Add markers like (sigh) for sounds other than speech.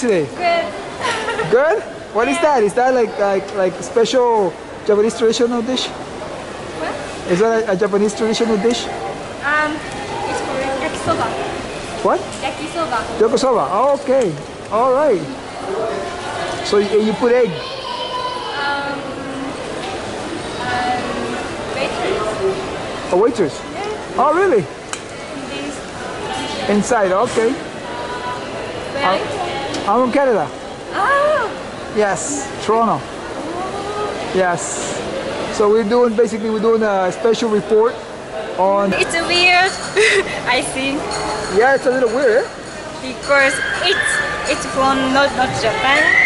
today? Good. Good? What is that? Is that like like like special Japanese traditional dish? What? Is that a, a Japanese traditional dish? Um, it's for yakisoba. What? Yakisoba. Yokosoba. Oh, okay. All right. So you, you put egg. Um, um, waitress. A waitress. Yeah, Oh, really? Inside. Okay. Where are you? I'm from Canada. Ah! Yes, Toronto. Yes. So we're doing basically we're doing a special report on. It's weird, (laughs) I think, Yeah, it's a little weird. because it's it's from not not Japan.